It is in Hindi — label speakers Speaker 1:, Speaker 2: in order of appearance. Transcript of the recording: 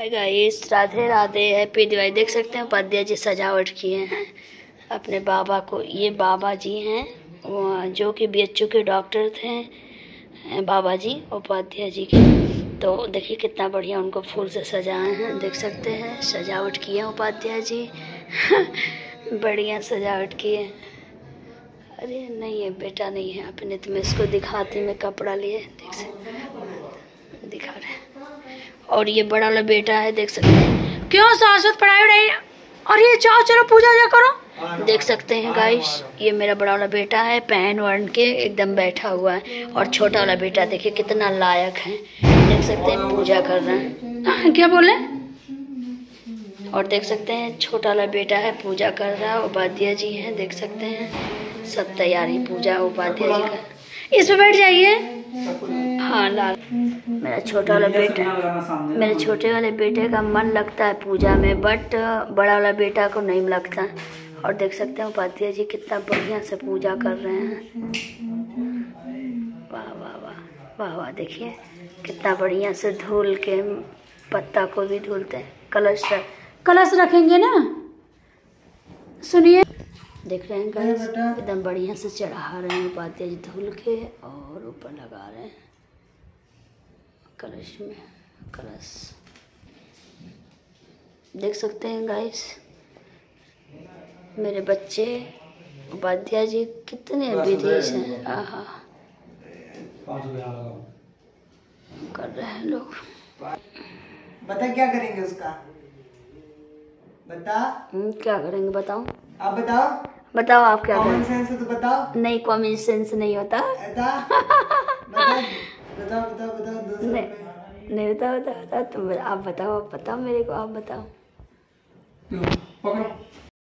Speaker 1: Hi guys, Radhe Radhe happy Diwali. देख सकते हैं उपाध्याय जी सजावट किए हैं। अपने बाबा को, ये बाबा जी हैं, वो, जो कि बी के डॉक्टर थे बाबा जी, उपाध्याय जी के। तो देखिए कितना बढ़िया उनको फूल से सजाए हैं। देख सकते हैं, सजावट किए हैं उपाध्याय जी। बढ़िया सजावट किए अरे नहीं है, बेटा नहीं है, अपने तो मैं इसको दिखाती मैं कपड़ा लिए, देख सकते और ये बड़ा वाला बेटा है, देख सकते हैं। क्यों शाश्वत पढ़ाई उड़ाई? और ये जाओ, चलो पूजा जा करो। देख सकते हैं गाइस ये मेरा बड़ा वाला बेटा है, पहन वहन के एकदम बैठा हुआ है। और छोटा वाला बेटा, देखिए, कितना लायक है। देख सकते हैं, पूजा कर रहे हैं। क्या बोले? और देख सकते हैं, छोटा वाला बेटा है, पूजा कर रहा है उपाध्याय जी हैं, देख सकते हैं। सब तैयारी पूजा उपाध्याय जी का। इस पे बैठ जाइए। हाँ लाल। मेरा छोटा वाला बेटा, मेरे छोटे वाले बेटे का मन लगता है पूजा में बट बड़ा वाला बेटा को नहीं लगता। और देख सकते हैं उपाध्याय जी कितना बढ़िया से पूजा कर रहे हैं। वाह वाह वाह वाह वाह, देखिए, कितना बढ़िया से धुल के पत्ता को भी धुलते हैं। कलश कलश रखेंगे ना? सुनिए। देख रहे हैं गाइस एकदम बढ़िया से चढ़ा रहे हैं उपाध्याय जी धुल के और ऊपर लगा रहे हैं। कलश में कलश। देख सकते हैं गाइस मेरे बच्चे उपाध्याय जी कितने विधि से आहा कर रहे हैं लोग।
Speaker 2: बता क्या करेंगे उसका? बता।
Speaker 1: हम्म, क्या करेंगे बताओ?
Speaker 2: आप बताओ।
Speaker 1: बताओ आप क्या
Speaker 2: कॉमन सेंस तो बताओ।
Speaker 1: नहीं कॉमन सेंस नहीं होता।
Speaker 2: बता बताओ बताओ बताओ
Speaker 1: नहीं नहीं बताओ बताओ बताओ तुम आप बताओ आप बताओ मेरे को आप बताओ।
Speaker 3: पकड़ो।